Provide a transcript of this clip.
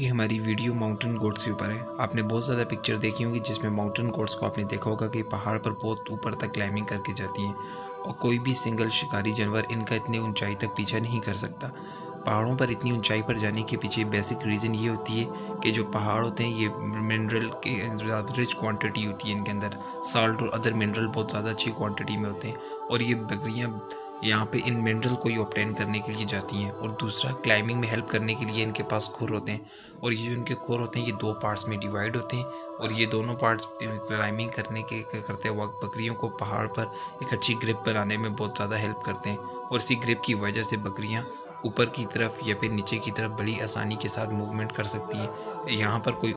की हमारी video mountain gods के ऊपर है। आपने बहुत ज़्यादा पिक्चर देखी होंगी जिसमें माउंटेन गोड्स को आपने देखा होगा कि पहाड़ पर बहुत ऊपर तक क्लाइंबिंग करके जाती हैं और कोई भी सिंगल शिकारी जानवर इनका इतने ऊंचाई तक पीछा नहीं कर सकता। पहाड़ों पर इतनी ऊंचाई पर जाने के पीछे बेसिक रीज़न ये होती है कि जो पहाड़ होते हैं, ये मिनरल के रिच क्वांटिटी होती है इनके अंदर। साल्ट और अदर मिनरल बहुत ज़्यादा अच्छी क्वांटिटी में होते हैं और ये बकरियाँ यहाँ पे इन मिनरल को ही ऑप्टेन करने के लिए जाती हैं और दूसरा क्लाइंबिंग में हेल्प करने के लिए इनके पास खुर होते हैं। और ये जो इनके खुर होते हैं, ये दो पार्ट्स में डिवाइड होते हैं और ये दोनों पार्ट्स क्लाइंबिंग करने के करते वक्त बकरियों को पहाड़ पर एक अच्छी ग्रिप बनाने में बहुत ज़्यादा हेल्प करते हैं और इसी ग्रिप की वजह से बकरियाँ ऊपर की तरफ़ या फिर नीचे की तरफ़ बड़ी आसानी के साथ मूवमेंट कर सकती हैं। यहाँ पर कोई